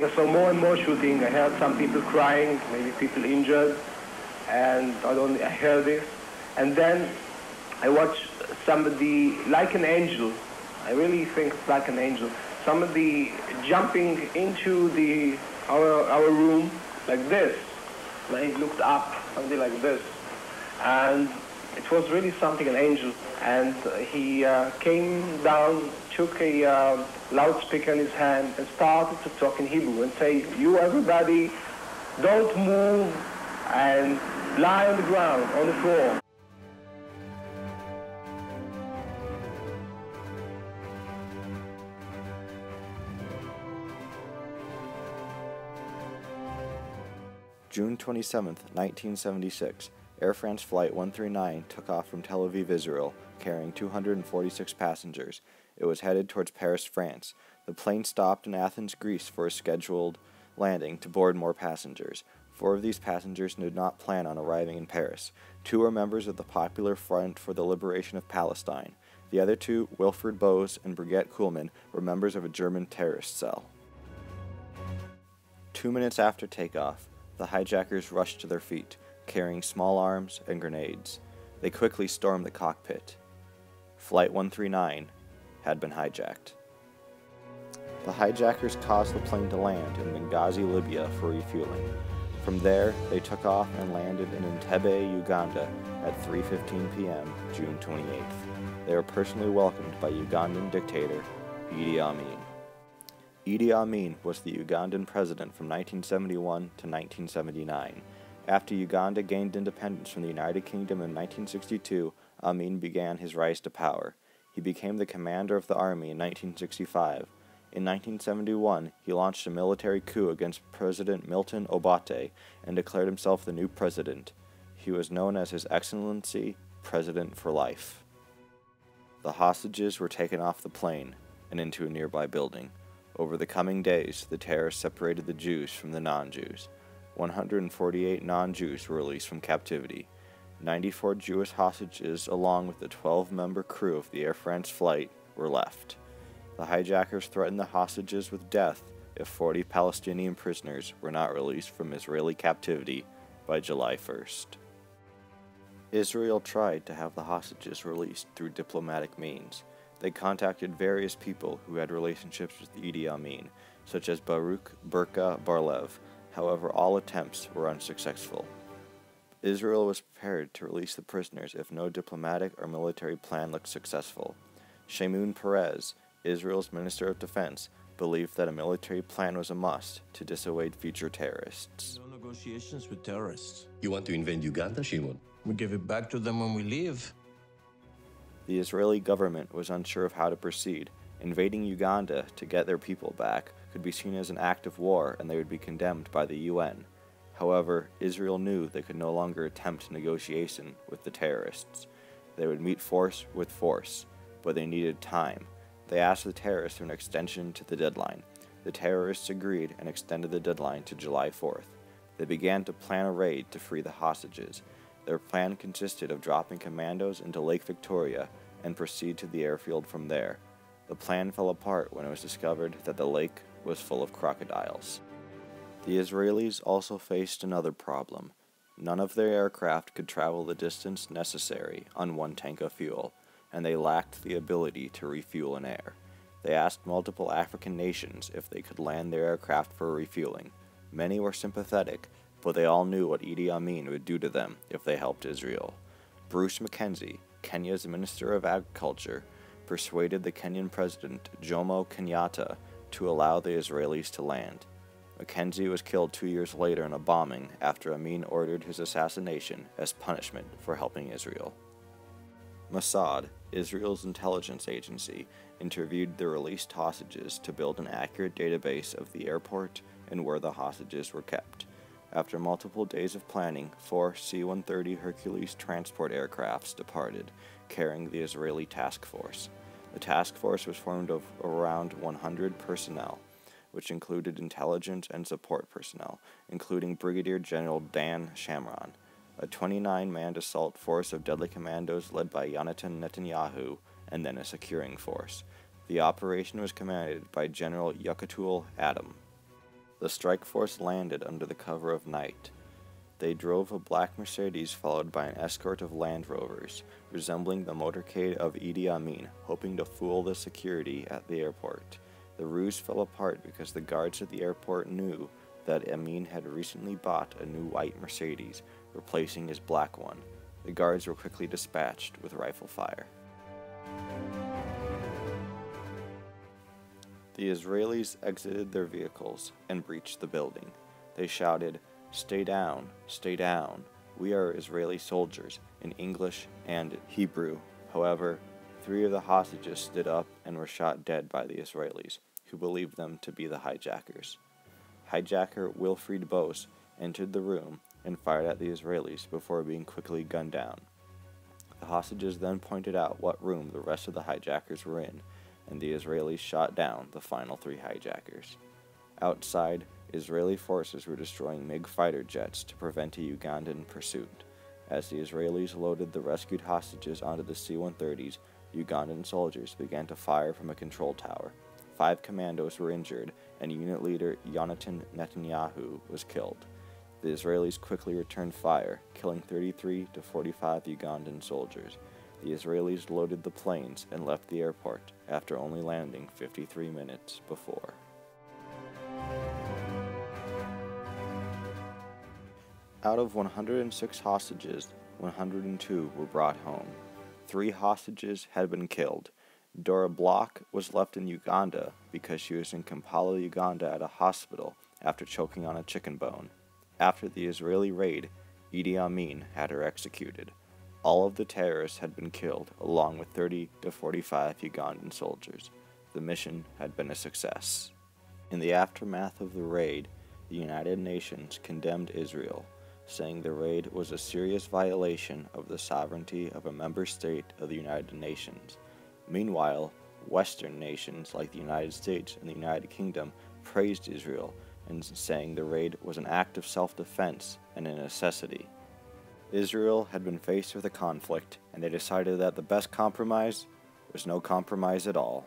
Saw more and more shooting. I heard some people crying, maybe people injured, and I don't. I heard this, and then I watched somebody like an angel. I really think it's like an angel. Somebody jumping into the our our room like this. And he looked up, something like this, and it was really something an angel. And he uh, came down, took a uh, loudspeaker in his hand, and started to talk in Hebrew and say, "You everybody, don't move and lie on the ground on the floor." June 27, 1976, Air France Flight 139 took off from Tel Aviv, Israel, carrying 246 passengers. It was headed towards Paris, France. The plane stopped in Athens, Greece for a scheduled landing to board more passengers. Four of these passengers did not plan on arriving in Paris. Two were members of the Popular Front for the Liberation of Palestine. The other two, Wilfried Bose and Brigitte Kuhlmann, were members of a German terrorist cell. Two minutes after takeoff, the hijackers rushed to their feet, carrying small arms and grenades. They quickly stormed the cockpit. Flight 139 had been hijacked. The hijackers caused the plane to land in Benghazi, Libya for refueling. From there, they took off and landed in Entebbe, Uganda at 3.15 p.m., June 28th. They were personally welcomed by Ugandan dictator Idi Amin. Idi Amin was the Ugandan president from 1971 to 1979. After Uganda gained independence from the United Kingdom in 1962, Amin began his rise to power. He became the commander of the army in 1965. In 1971, he launched a military coup against President Milton Obote and declared himself the new president. He was known as His Excellency President for Life. The hostages were taken off the plane and into a nearby building. Over the coming days, the terrorists separated the Jews from the non Jews. 148 non Jews were released from captivity. 94 Jewish hostages, along with the 12 member crew of the Air France flight, were left. The hijackers threatened the hostages with death if 40 Palestinian prisoners were not released from Israeli captivity by July 1st. Israel tried to have the hostages released through diplomatic means. They contacted various people who had relationships with Idi Amin, such as Baruch Burka Bar-Lev. However, all attempts were unsuccessful. Israel was prepared to release the prisoners if no diplomatic or military plan looked successful. Shimon Peres, Israel's Minister of Defense, believed that a military plan was a must to dissuade future terrorists. No negotiations with terrorists. You want to invade Uganda, Shimon? We give it back to them when we leave. The Israeli government was unsure of how to proceed. Invading Uganda to get their people back could be seen as an act of war and they would be condemned by the UN. However, Israel knew they could no longer attempt negotiation with the terrorists. They would meet force with force, but they needed time. They asked the terrorists for an extension to the deadline. The terrorists agreed and extended the deadline to July 4th. They began to plan a raid to free the hostages. Their plan consisted of dropping commandos into Lake Victoria and proceed to the airfield from there. The plan fell apart when it was discovered that the lake was full of crocodiles. The Israelis also faced another problem. None of their aircraft could travel the distance necessary on one tank of fuel, and they lacked the ability to refuel in air. They asked multiple African nations if they could land their aircraft for refueling. Many were sympathetic, but they all knew what Idi Amin would do to them if they helped Israel. Bruce Mackenzie, Kenya's Minister of Agriculture, persuaded the Kenyan President Jomo Kenyatta to allow the Israelis to land. Mackenzie was killed two years later in a bombing after Amin ordered his assassination as punishment for helping Israel. Mossad, Israel's intelligence agency, interviewed the released hostages to build an accurate database of the airport and where the hostages were kept. After multiple days of planning, four C 130 Hercules transport aircrafts departed, carrying the Israeli task force. The task force was formed of around 100 personnel, which included intelligence and support personnel, including Brigadier General Dan Shomron, a 29 man assault force of deadly commandos led by Yonatan Netanyahu, and then a securing force. The operation was commanded by General Yekutiel Adam. The strike force landed under the cover of night. They drove a black Mercedes followed by an escort of Land Rovers, resembling the motorcade of Idi Amin, hoping to fool the security at the airport. The ruse fell apart because the guards at the airport knew that Amin had recently bought a new white Mercedes, replacing his black one. The guards were quickly dispatched with rifle fire. The Israelis exited their vehicles and breached the building. They shouted, Stay down, stay down. We are Israeli soldiers, in English and Hebrew. However, three of the hostages stood up and were shot dead by the Israelis, who believed them to be the hijackers. Hijacker Wilfried Bose entered the room and fired at the Israelis before being quickly gunned down. The hostages then pointed out what room the rest of the hijackers were in, and the Israelis shot down the final three hijackers. Outside, Israeli forces were destroying MiG fighter jets to prevent a Ugandan pursuit. As the Israelis loaded the rescued hostages onto the C 130s, Ugandan soldiers began to fire from a control tower. Five commandos were injured, and unit leader Yonatan Netanyahu was killed. The Israelis quickly returned fire, killing 33 to 45 Ugandan soldiers. The Israelis loaded the planes and left the airport after only landing 53 minutes before. Out of 106 hostages, 102 were brought home. Three hostages had been killed. Dora Bloch was left in Uganda because she was in Kampala, Uganda at a hospital after choking on a chicken bone. After the Israeli raid, Idi Amin had her executed. All of the terrorists had been killed, along with 30 to 45 Ugandan soldiers. The mission had been a success. In the aftermath of the raid, the United Nations condemned Israel saying the raid was a serious violation of the sovereignty of a member state of the United Nations. Meanwhile, Western nations like the United States and the United Kingdom praised Israel and saying the raid was an act of self defense and a necessity. Israel had been faced with a conflict, and they decided that the best compromise was no compromise at all.